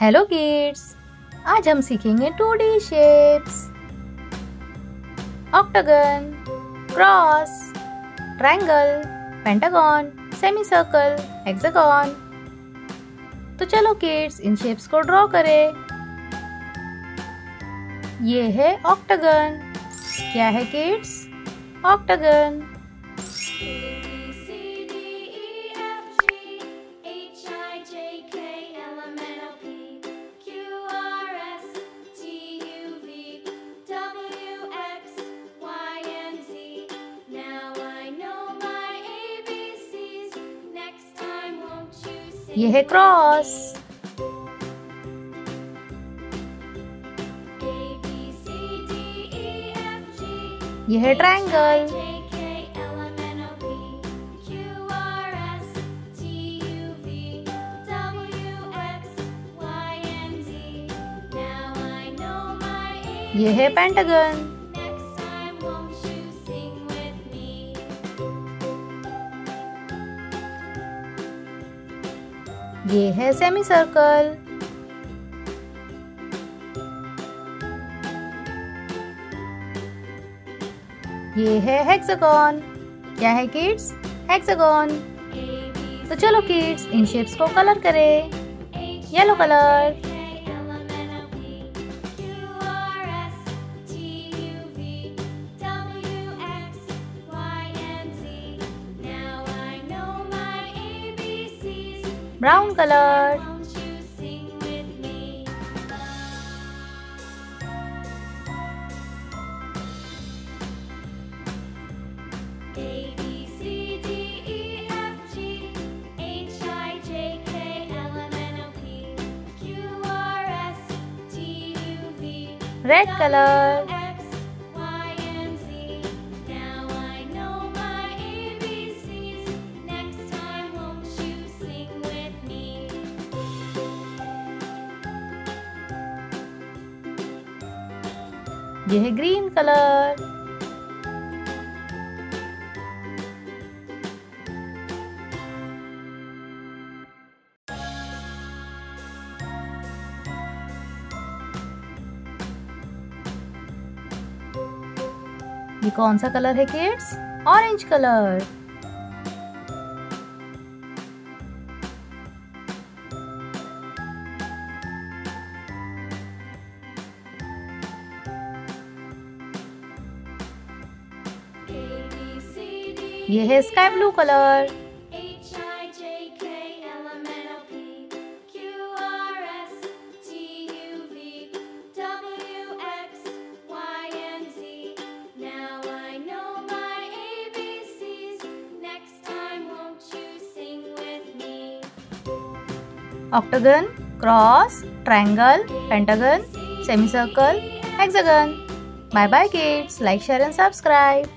Hello kids आज हम सीखेंगे two D shapes octagon cross triangle pentagon semi circle hexagon तो चलो किड्स इन शेप्स को ड्रॉ करें. ये है ऑक्टागन क्या है किड्स ऑक्टागन यह है क्रॉस। यह है ट्रायंगल यह है पेंटागन ये है सेमी सर्कल ये है हेक्सागन क्या है किड्स हेक्सागन तो चलो किड्स इन शेप्स को कलर करें. Yellow colour brown color. Red color. ये है ग्रीन कलर। ये कौन सा कलर है किड्स? Orange colour. ये है sky blue colour. Octagon cross triangle pentagon semi circle hexagon bye bye kids like share and subscribe